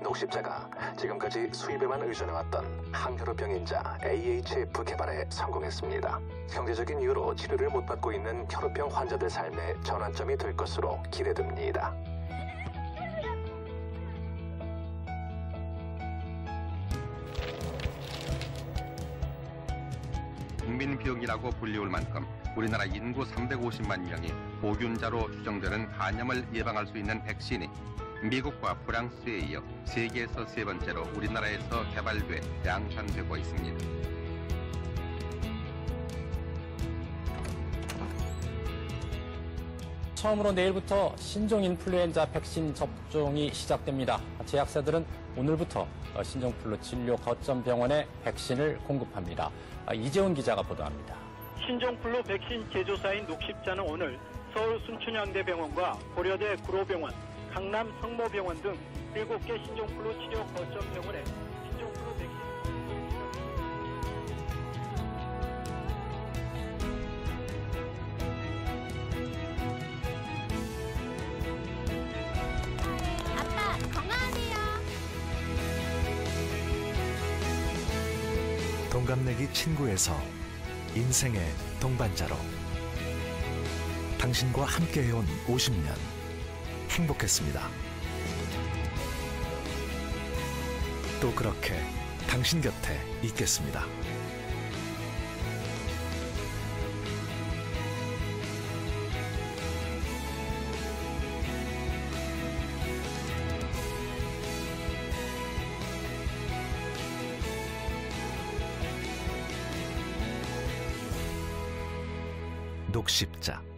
녹십자가 지금까지 수입에만 의존해왔던 항혈호 병인자 AHF 개발에 성공했습니다. 경제적인 이유로 치료를 못 받고 있는 혈우병 환자들 삶의 전환점이 될 것으로 기대됩니다. 국민병이라고 불리울 만큼 우리나라 인구 350만 명이 보균자로 추정되는 간염을 예방할 수 있는 백신이 미국과 프랑스에 이어 세계에서 세 번째로 우리나라에서 개발돼 양산되고 있습니다. 처음으로 내일부터 신종 인플루엔자 백신 접종이 시작됩니다. 제약사들은 오늘부터 신종플루 진료 거점 병원에 백신을 공급합니다. 이재훈 기자가 보도합니다. 신종플루 백신 제조사인 녹십자는 오늘 서울 순천향대병원과 고려대 구로병원, 강남 성모병원 등 7개 신종플루 치료 거점 병원에 신종플루 백신 아빠 건강하세요. 동갑내기 친구에서 인생의 동반자로 당신과 함께해온 50년 행복했습니다. 또 그렇게 당신 곁에 있겠습니다. 녹십자